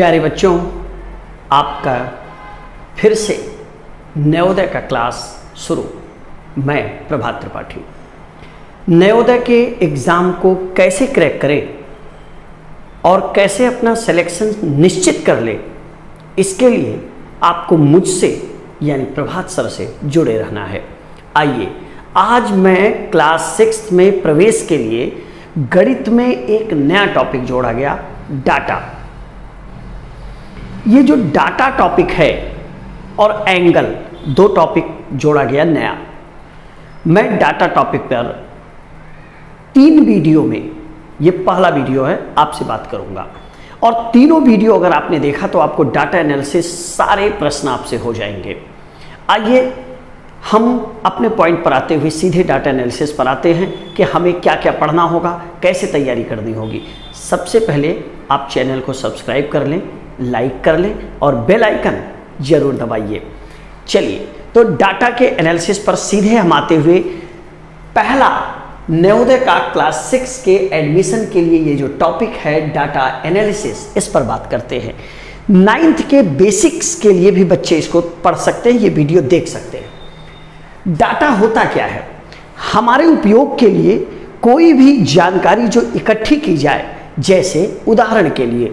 प्यारे बच्चों, आपका फिर से नवोदय का क्लास शुरू। मैं प्रभात त्रिपाठी नवोदय के एग्ज़ाम को कैसे क्रैक करें और कैसे अपना सिलेक्शन निश्चित कर ले, इसके लिए आपको मुझसे, यानी प्रभात सर से जुड़े रहना है। आइए, आज मैं क्लास सिक्स में प्रवेश के लिए गणित में एक नया टॉपिक जोड़ा गया, डाटा। ये जो डाटा टॉपिक है और एंगल, दो टॉपिक जोड़ा गया नया। मैं डाटा टॉपिक पर तीन वीडियो में, ये पहला वीडियो है, आपसे बात करूँगा। और तीनों वीडियो अगर आपने देखा तो आपको डाटा एनालिसिस सारे प्रश्न आपसे हो जाएँगे। आइए, हम अपने पॉइंट पर आते हुए सीधे डाटा एनालिसिस पर आते हैं कि हमें क्या क्या पढ़ना होगा, कैसे तैयारी करनी होगी। सबसे पहले आप चैनल को सब्सक्राइब कर लें लाइक कर लें और बेल आइकन ज़रूर दबाइए। चलिए तो डाटा के एनालिसिस पर सीधे हम आते हुए पहला नवोदय का क्लास सिक्स के एडमिशन के लिए ये जो टॉपिक है डाटा एनालिसिस इस पर बात करते हैं। नाइन्थ के बेसिक्स के लिए भी बच्चे इसको पढ़ सकते हैं, ये वीडियो देख सकते हैं। डाटा होता क्या है? हमारे उपयोग के लिए कोई भी जानकारी जो इकट्ठी की जाए, जैसे उदाहरण के लिए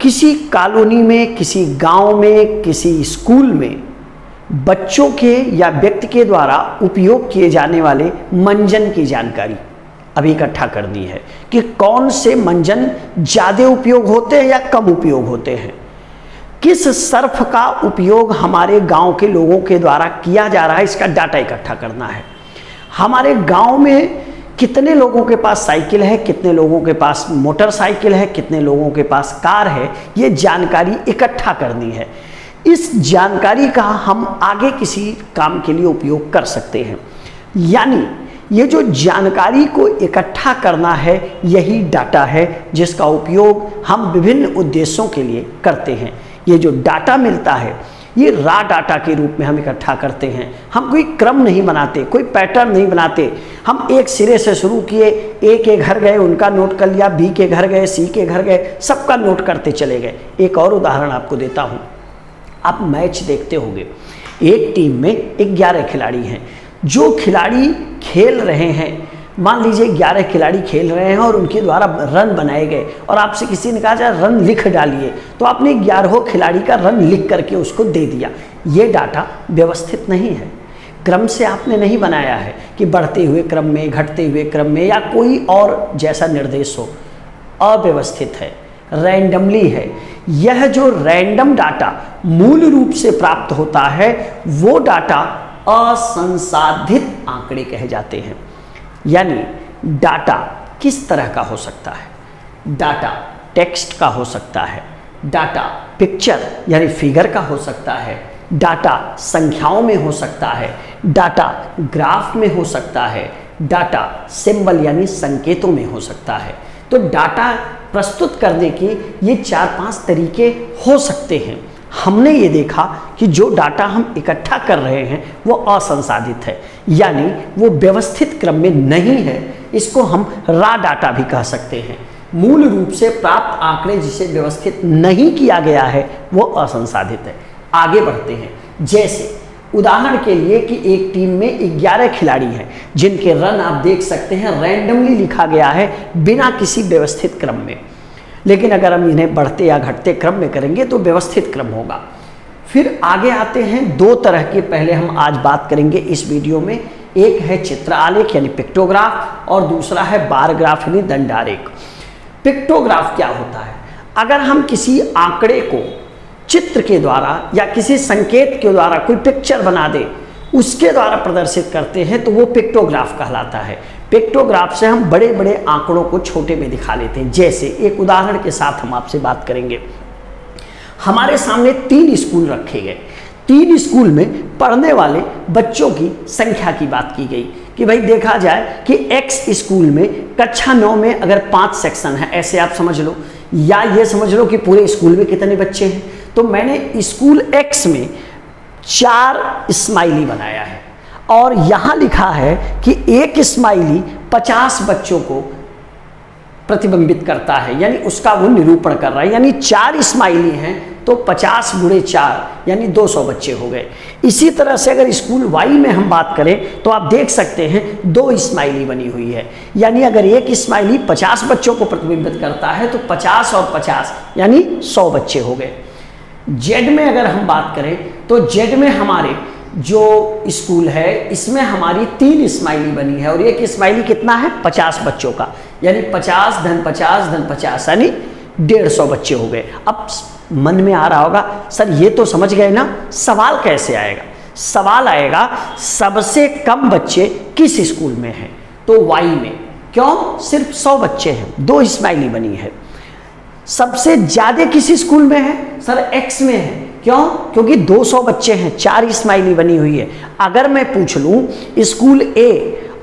किसी कॉलोनी में, किसी गाँव में, किसी स्कूल में बच्चों के या व्यक्ति के द्वारा उपयोग किए जाने वाले मंजन की जानकारी अभी इकट्ठा करनी है कि कौन से मंजन ज़्यादा उपयोग होते हैं या कम उपयोग होते हैं। किस सर्फ का उपयोग हमारे गाँव के लोगों के द्वारा किया जा रहा है, इसका डाटा इकट्ठा करना है। हमारे गाँव में कितने लोगों के पास साइकिल है, कितने लोगों के पास मोटरसाइकिल है, कितने लोगों के पास कार है, ये जानकारी इकट्ठा करनी है। इस जानकारी का हम आगे किसी काम के लिए उपयोग कर सकते हैं। यानी, ये जो जानकारी को इकट्ठा करना है, यही डाटा है, जिसका उपयोग हम विभिन्न उद्देश्यों के लिए करते हैं। ये जो डाटा मिलता है ये रा डाटा के रूप में हम इकट्ठा करते हैं। हम कोई क्रम नहीं बनाते, कोई पैटर्न नहीं बनाते। हम एक सिरे से शुरू किए ए के घर गए, उनका नोट कर लिया बी के घर गए सी के घर गए, सबका नोट करते चले गए। एक और उदाहरण आपको देता हूँ। आप मैच देखते होंगे। एक टीम में ग्यारह खिलाड़ी हैं। जो खिलाड़ी खेल रहे हैं मान लीजिए ग्यारह खिलाड़ी खेल रहे हैं और उनके द्वारा रन बनाए गए, और आपसे किसी ने कहा जाए रन लिख डालिए। तो आपने ग्यारहों खिलाड़ी का रन लिख करके उसको दे दिया। ये डाटा व्यवस्थित नहीं है। क्रम से आपने नहीं बनाया है कि बढ़ते हुए क्रम में, घटते हुए क्रम में, या कोई और जैसा निर्देश हो। अव्यवस्थित है, रैंडमली है। यह जो रैंडम डाटा मूल रूप से प्राप्त होता है, वो डाटा असंसाधित आंकड़े कहे जाते हैं। यानी डाटा किस तरह का हो सकता है? डाटा टेक्स्ट का हो सकता है, डाटा पिक्चर यानी फिगर का हो सकता है, डाटा संख्याओं में हो सकता है, डाटा ग्राफ में हो सकता है, डाटा सिंबल यानी संकेतों में हो सकता है। तो डाटा प्रस्तुत करने के ये चार पाँच तरीके हो सकते हैं। हमने ये देखा कि जो डाटा हम इकट्ठा कर रहे हैं, वो असंसाधित है। यानी वो व्यवस्थित क्रम में नहीं है, इसको हम रा डाटा भी कह सकते हैं। मूल रूप से प्राप्त आंकड़े जिसे व्यवस्थित नहीं किया गया है, वो असंसाधित है। आगे बढ़ते हैं। जैसे, उदाहरण के लिए कि एक टीम में 11 खिलाड़ी हैं, जिनके रन आप देख सकते हैं, रैंडमली लिखा गया है, बिना किसी व्यवस्थित क्रम में। लेकिन अगर हम इन्हें बढ़ते या घटते क्रम में करेंगे तो व्यवस्थित क्रम होगा। फिर आगे आते हैं, दो तरह के पहले हम आज बात करेंगे इस वीडियो में। एक है चित्र आलेख यानी पिक्टोग्राफ और दूसरा है बार ग्राफ यानी दंडारेख। पिक्टोग्राफ क्या होता है? अगर हम किसी आंकड़े को चित्र के द्वारा या किसी संकेत के द्वारा कोई पिक्चर बना दे, उसके द्वारा प्रदर्शित करते हैं तो वो पिक्टोग्राफ कहलाता है। पिक्टोग्राफ से हम बड़े बड़े आंकड़ों को छोटे में दिखा लेते हैं। जैसे एक उदाहरण के साथ हम आपसे बात करेंगे। हमारे सामने तीन स्कूल रखे गए। तीन स्कूल में पढ़ने वाले बच्चों की संख्या की बात की गई कि भाई देखा जाए कि एक्स स्कूल में कक्षा नौ में अगर पाँच सेक्शन है, ऐसे आप समझ लो। या ये समझ लो कि पूरे स्कूल में कितने बच्चे हैं। तो मैंने स्कूल एक्स में चार स्माइली बनाया है। और यहाँ लिखा है कि एक स्माइली पचास बच्चों को प्रतिबिंबित करता है, यानी उसका वो निरूपण कर रहा है। यानी चार स्माइली हैं तो 50 गुड़े चार, यानी 200 बच्चे हो गए। इसी तरह से अगर स्कूल वाई में हम बात करें तो आप देख सकते हैं दो स्माइली बनी हुई है। यानी अगर एक स्माइली 50 बच्चों को प्रतिबिंबित करता है तो 50 और 50 यानी 100 बच्चे हो गए। जेड में अगर हम बात करें तो जेड में हमारे जो स्कूल है, इसमें हमारी तीन स्माइली बनी है। और एक स्माइली कितना है? पचास बच्चों का। यानी पचास धन पचास धन पचास, यानी डेढ़ सौ बच्चे हो गए। अब मन में आ रहा होगा, सर, ये तो समझ गए ना, सवाल कैसे आएगा? सवाल आएगा, सबसे कम बच्चे किस स्कूल में हैं? तो वाई में। क्यों? सिर्फ़ सौ बच्चे हैं। दो स्माइली बनी है। सबसे ज़्यादा किस स्कूल में है? सर एक्स में है। क्यों? क्योंकि 200 बच्चे हैं, चार स्माइली बनी हुई है। अगर मैं पूछ लूँ, स्कूल ए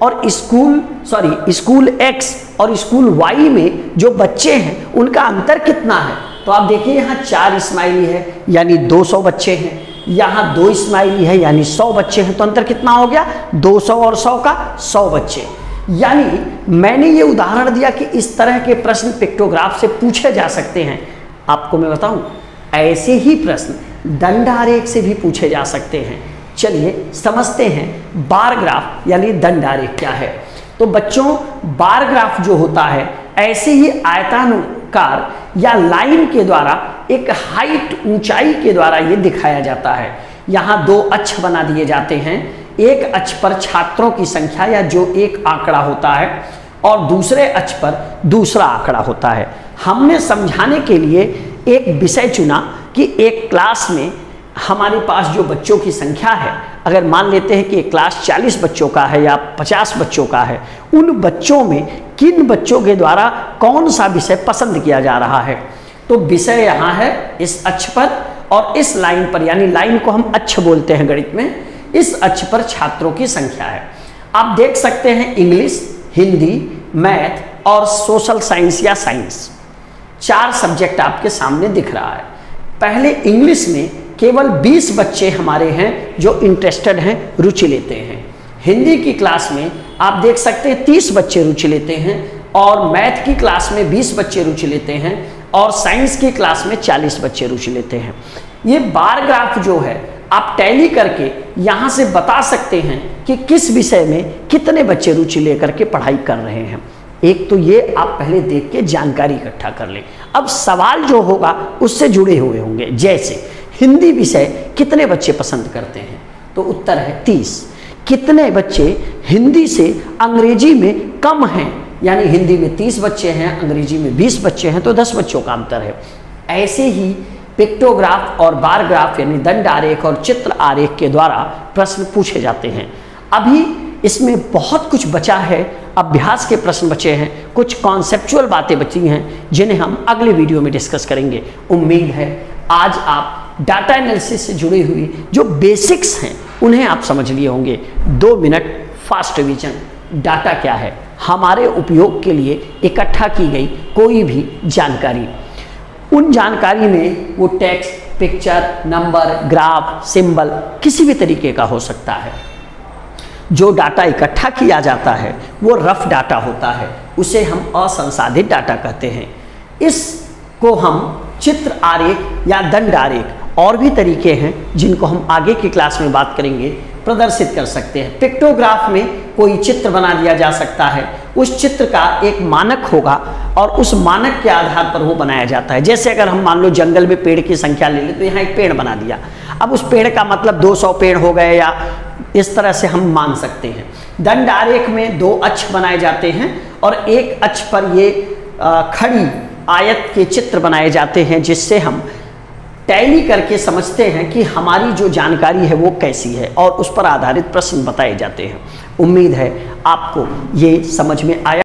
और स्कूल सॉरी स्कूल एक्स और स्कूल वाई में जो बच्चे हैं, उनका अंतर कितना है? तो आप देखिए, यहाँ चार स्माइली है, यानी 200 बच्चे हैं। यहाँ दो स्माइली है, यानी 100 बच्चे हैं तो अंतर कितना हो गया? 200 और 100 का 100 बच्चे। यानी मैंने ये उदाहरण दिया कि इस तरह के प्रश्न पिक्टोग्राफ से पूछे जा सकते हैं। आपको मैं बताऊँ, ऐसे ही प्रश्न दंड आरेख से भी पूछे जा सकते हैं। चलिए, समझते हैं बार ग्राफ, यानी दंड आरेख क्या है। तो बच्चों, बार ग्राफ जो होता है, ऐसे ही आयतानुकार या लाइन के द्वारा, एक हाइट ऊंचाई के द्वारा ये दिखाया जाता है। यहाँ दो अक्ष बना दिए जाते हैं। एक अक्ष पर छात्रों की संख्या या जो एक आंकड़ा होता है, और दूसरे अक्ष पर दूसरा आंकड़ा होता है। हमने समझाने के लिए एक विषय चुना कि एक क्लास में हमारे पास जो बच्चों की संख्या है, अगर मान लेते हैं कि एक क्लास 40 बच्चों का है या 50 बच्चों का है, उन बच्चों में किन बच्चों के द्वारा कौन सा विषय पसंद किया जा रहा है? तो विषय यहाँ है इस अक्ष पर और इस लाइन पर, यानी लाइन को हम अक्ष बोलते हैं गणित में, इस अक्ष पर छात्रों की संख्या है। आप देख सकते हैं इंग्लिश, हिंदी, मैथ और सोशल साइंस या साइंस। चार सब्जेक्ट आपके सामने दिख रहा है। पहले इंग्लिश में केवल 20 बच्चे हमारे हैं जो इंटरेस्टेड हैं, रुचि लेते हैं। हिंदी की क्लास में आप देख सकते हैं 30 बच्चे रुचि लेते हैं और मैथ की क्लास में 20 बच्चे रुचि लेते हैं और साइंस की क्लास में 40 बच्चे रुचि लेते हैं। ये बार ग्राफ जो है, आप टैली करके यहाँ से बता सकते हैं कि किस विषय में कितने बच्चे रुचि लेकर के पढ़ाई कर रहे हैं। एक तो ये आप पहले देख के जानकारी इकट्ठा कर लें। अब सवाल जो होगा, उससे जुड़े हुए होंगे। जैसे, हिंदी विषय कितने बच्चे पसंद करते हैं? तो उत्तर है तीस। कितने बच्चे हिंदी से अंग्रेज़ी में कम हैं? यानी हिंदी में तीस बच्चे हैं, अंग्रेज़ी में बीस बच्चे हैं तो दस बच्चों का अंतर है। ऐसे ही पिक्टोग्राफ और बार ग्राफ, यानी दंड आरेख और चित्र आरेख के द्वारा प्रश्न पूछे जाते हैं। अभी इसमें बहुत कुछ बचा है अभ्यास के प्रश्न बचे हैं, कुछ कॉन्सेप्चुअल बातें बची हैं, जिन्हें हम अगले वीडियो में डिस्कस करेंगे। उम्मीद है, आज आप डाटा एनालिसिस से जुड़ी हुई जो बेसिक्स हैं, उन्हें आप समझ लिए होंगे। दो मिनट फास्ट रिवीजन डाटा क्या है? हमारे उपयोग के लिए इकट्ठा की गई कोई भी जानकारी। उन जानकारी में वो text picture number graph symbol किसी भी तरीके का हो सकता है। जो डाटा इकट्ठा किया जाता है, वो रफ डाटा होता है। उसे हम असंसाधित डाटा कहते हैं। इसको हम चित्र आरेख या दंड आरेख और भी तरीके हैं जिनको हम आगे की क्लास में बात करेंगे, प्रदर्शित कर सकते हैं। पिक्टोग्राफ में कोई चित्र बना दिया जा सकता है। उस चित्र का एक मानक होगा और उस मानक के आधार पर वो बनाया जाता है। जैसे अगर हम मान लो जंगल में पेड़ की संख्या ले लें तो यहाँ एक पेड़ बना दिया। अब उस पेड़ का मतलब 200 पेड़ हो गए या इस तरह से हम मान सकते हैं। दंड आरेख में दो अक्ष बनाए जाते हैं और एक अक्ष पर ये खड़ी आयत के चित्र बनाए जाते हैं, जिससे हम टैली करके समझते हैं कि हमारी जो जानकारी है वो कैसी है और उस पर आधारित प्रश्न बताए जाते हैं। उम्मीद है आपको ये समझ में आया